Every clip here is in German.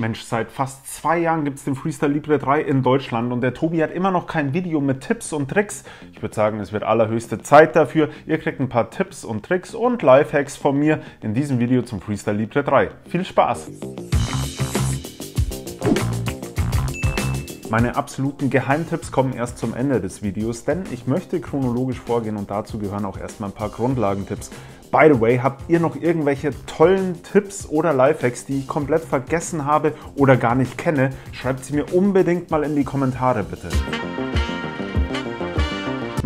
Mensch, seit fast zwei Jahren gibt es den Freestyle Libre 3 in Deutschland und der Tobi hat immer noch kein Video mit Tipps und Tricks. Ich würde sagen, es wird allerhöchste Zeit dafür. Ihr kriegt ein paar Tipps und Tricks und Lifehacks von mir in diesem Video zum Freestyle Libre 3. Viel Spaß! Meine absoluten Geheimtipps kommen erst zum Ende des Videos, denn ich möchte chronologisch vorgehen und dazu gehören auch erstmal ein paar Grundlagentipps. By the way, habt ihr noch irgendwelche tollen Tipps oder Lifehacks, die ich komplett vergessen habe oder gar nicht kenne? Schreibt sie mir unbedingt mal in die Kommentare bitte.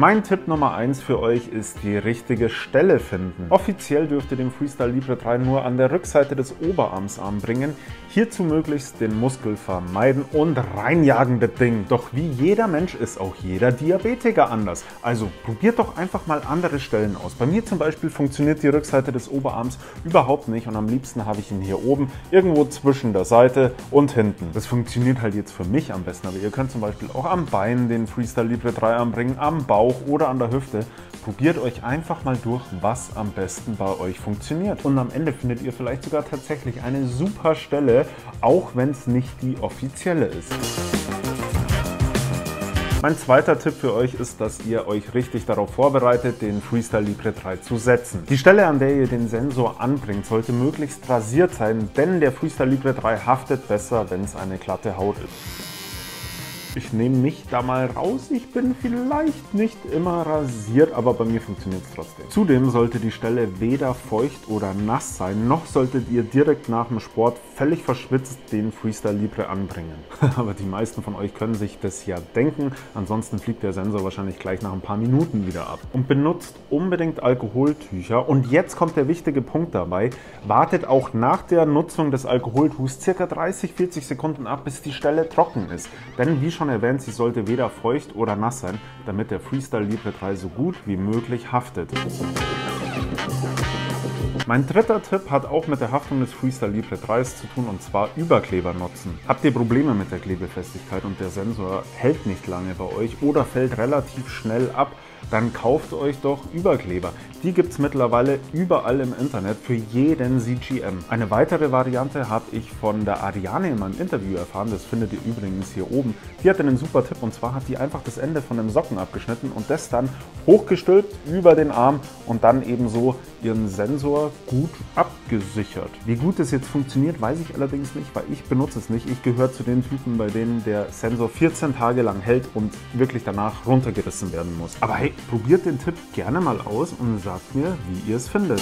Mein Tipp Nummer 1 für euch ist die richtige Stelle finden. Offiziell dürft ihr den Freestyle Libre 3 nur an der Rückseite des Oberarms anbringen. Hierzu möglichst den Muskel vermeiden und reinjagen das Ding. Doch wie jeder Mensch ist auch jeder Diabetiker anders. Also probiert doch einfach mal andere Stellen aus. Bei mir zum Beispiel funktioniert die Rückseite des Oberarms überhaupt nicht und am liebsten habe ich ihn hier oben, irgendwo zwischen der Seite und hinten. Das funktioniert halt jetzt für mich am besten, aber ihr könnt zum Beispiel auch am Bein den Freestyle Libre 3 anbringen, am Bauch Bauch oder an der Hüfte. Probiert euch einfach mal durch, was am besten bei euch funktioniert. Und am Ende findet ihr vielleicht sogar tatsächlich eine super Stelle, auch wenn es nicht die offizielle ist. Mein zweiter Tipp für euch ist, dass ihr euch richtig darauf vorbereitet, den Freestyle Libre 3 zu setzen. Die Stelle, an der ihr den Sensor anbringt, sollte möglichst rasiert sein, denn der Freestyle Libre 3 haftet besser, wenn es eine glatte Haut ist. Ich nehme mich da mal raus. Ich bin vielleicht nicht immer rasiert, aber bei mir funktioniert es trotzdem. Zudem sollte die Stelle weder feucht oder nass sein, noch solltet ihr direkt nach dem Sport völlig verschwitzt den Freestyle Libre anbringen. aber die meisten von euch können sich das ja denken. Ansonsten fliegt der Sensor wahrscheinlich gleich nach ein paar Minuten wieder ab. Und benutzt unbedingt Alkoholtücher. Und jetzt kommt der wichtige Punkt dabei. Wartet auch nach der Nutzung des Alkoholtuchs circa 30-40 Sekunden ab, bis die Stelle trocken ist. Denn wie schon schon erwähnt, sie sollte weder feucht oder nass sein, damit der Freestyle Libre 3 so gut wie möglich haftet. Mein dritter Tipp hat auch mit der Haftung des Freestyle Libre 3 zu tun und zwar Überkleber nutzen. Habt ihr Probleme mit der Klebefestigkeit und der Sensor hält nicht lange bei euch oder fällt relativ schnell ab, dann kauft euch doch Überkleber. Die gibt es mittlerweile überall im Internet für jeden CGM. Eine weitere Variante habe ich von der Ariane in meinem Interview erfahren, das findet ihr übrigens hier oben. Die hatte einen super Tipp und zwar hat die einfach das Ende von dem Socken abgeschnitten und das dann hochgestülpt über den Arm und dann eben so ihren Sensor gut abgesichert. Wie gut das jetzt funktioniert, weiß ich allerdings nicht, weil ich benutze es nicht. Ich gehöre zu den Typen, bei denen der Sensor 14 Tage lang hält und wirklich danach runtergerissen werden muss. Aber hey, probiert den Tipp gerne mal aus und sagt mir, wie ihr es findet.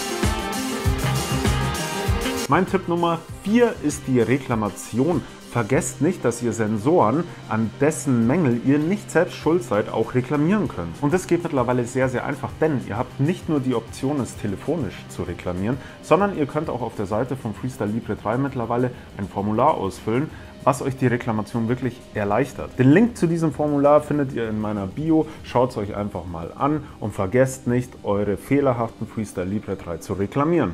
Mein Tipp Nummer 4 ist die Reklamation. Vergesst nicht, dass ihr Sensoren, an dessen Mängel ihr nicht selbst schuld seid, auch reklamieren könnt. Und das geht mittlerweile sehr, sehr einfach, denn ihr habt nicht nur die Option, es telefonisch zu reklamieren, sondern ihr könnt auch auf der Seite von Freestyle Libre 3 mittlerweile ein Formular ausfüllen, was euch die Reklamation wirklich erleichtert. Den Link zu diesem Formular findet ihr in meiner Bio. Schaut es euch einfach mal an und vergesst nicht, eure fehlerhaften Freestyle Libre 3 zu reklamieren.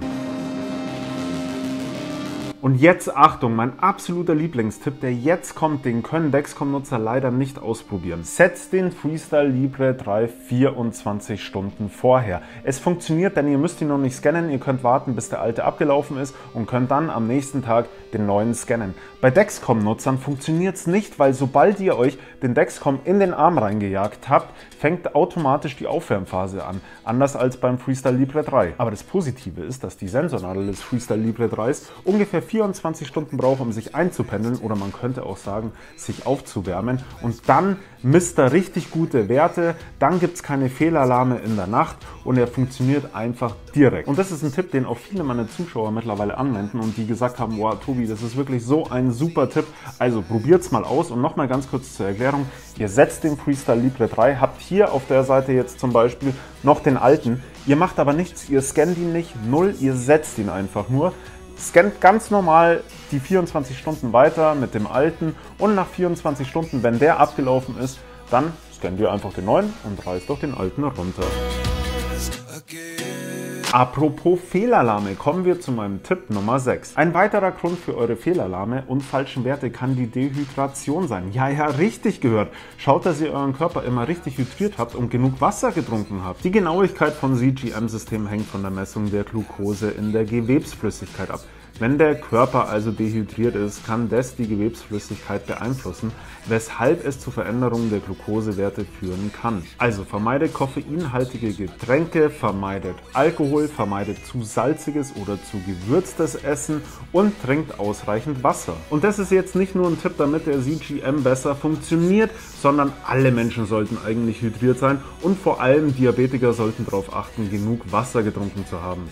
Und jetzt Achtung, mein absoluter Lieblingstipp, der jetzt kommt, den können Dexcom-Nutzer leider nicht ausprobieren. Setzt den Freestyle Libre 3 24 Stunden vorher. Es funktioniert, denn ihr müsst ihn noch nicht scannen, ihr könnt warten, bis der alte abgelaufen ist und könnt dann am nächsten Tag den neuen scannen. Bei Dexcom-Nutzern funktioniert es nicht, weil sobald ihr euch den Dexcom in den Arm reingejagt habt, fängt automatisch die Aufwärmphase an, anders als beim Freestyle Libre 3. Aber das Positive ist, dass die Sensornadel des Freestyle Libre 3 ungefähr 24 Stunden braucht, um sich einzupendeln oder man könnte auch sagen, sich aufzuwärmen. Und dann misst er richtig gute Werte, dann gibt es keine Fehlalarme in der Nacht und er funktioniert einfach direkt. Und das ist ein Tipp, den auch viele meiner Zuschauer mittlerweile anwenden und die gesagt haben, wow Tobi, das ist wirklich so ein super Tipp. Also probiert es mal aus und nochmal ganz kurz zur Erklärung. Ihr setzt den Freestyle Libre 3, habt hier auf der Seite jetzt zum Beispiel noch den alten. Ihr macht aber nichts, ihr scannt ihn nicht, null, ihr setzt ihn einfach nur scannt ganz normal die 24 Stunden weiter mit dem alten und nach 24 Stunden, wenn der abgelaufen ist, dann scannt ihr einfach den neuen und reißt doch den alten runter. Apropos Fehlalarme, kommen wir zu meinem Tipp Nummer 6. Ein weiterer Grund für eure Fehlalarme und falschen Werte kann die Dehydration sein. Ja, ja, richtig gehört. Schaut, dass ihr euren Körper immer richtig hydriert habt und genug Wasser getrunken habt. Die Genauigkeit von CGM-Systemen hängt von der Messung der Glucose in der Gewebsflüssigkeit ab. Wenn der Körper also dehydriert ist, kann das die Gewebsflüssigkeit beeinflussen, weshalb es zu Veränderungen der Glukosewerte führen kann. Also vermeidet koffeinhaltige Getränke, vermeidet Alkohol, vermeidet zu salziges oder zu gewürztes Essen und trinkt ausreichend Wasser. Und das ist jetzt nicht nur ein Tipp, damit der CGM besser funktioniert, sondern alle Menschen sollten eigentlich hydriert sein und vor allem Diabetiker sollten darauf achten, genug Wasser getrunken zu haben.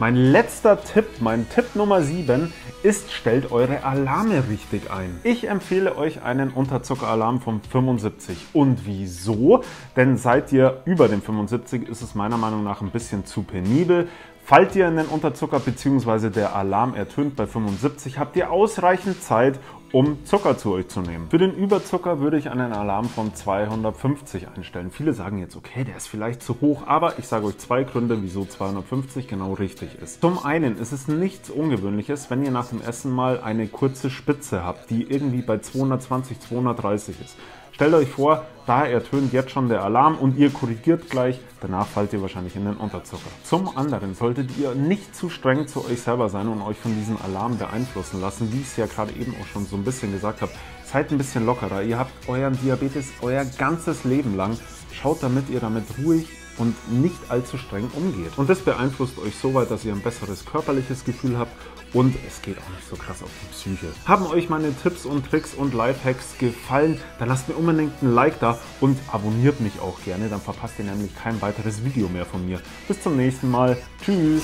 Mein letzter Tipp, mein Tipp Nummer 7 ist, stellt eure Alarme richtig ein. Ich empfehle euch einen Unterzuckeralarm von 75. Und wieso? Denn seid ihr über dem 75, ist es meiner Meinung nach ein bisschen zu penibel. Fallt ihr in den Unterzucker bzw. der Alarm ertönt bei 75, habt ihr ausreichend Zeit, um Zucker zu euch zu nehmen. Für den Überzucker würde ich einen Alarm von 250 einstellen. Viele sagen jetzt, okay, der ist vielleicht zu hoch, aber ich sage euch zwei Gründe, wieso 250 genau richtig ist. Zum einen ist es nichts Ungewöhnliches, wenn ihr nach dem Essen mal eine kurze Spitze habt, die irgendwie bei 220, 230 ist. Stellt euch vor, da ertönt jetzt schon der Alarm und ihr korrigiert gleich, danach fallt ihr wahrscheinlich in den Unterzucker. Zum anderen solltet ihr nicht zu streng zu euch selber sein und euch von diesem Alarm beeinflussen lassen, wie ich es ja gerade eben auch schon so ein bisschen gesagt habe. Seid ein bisschen lockerer. Ihr habt euren Diabetes euer ganzes Leben lang. Schaut damit ihr damit ruhig und nicht allzu streng umgeht. Und das beeinflusst euch so weit, dass ihr ein besseres körperliches Gefühl habt und es geht auch nicht so krass auf die Psyche. Haben euch meine Tipps und Tricks und Lifehacks gefallen, dann lasst mir unbedingt ein Like da und abonniert mich auch gerne, dann verpasst ihr nämlich kein weiteres Video mehr von mir. Bis zum nächsten Mal. Tschüss.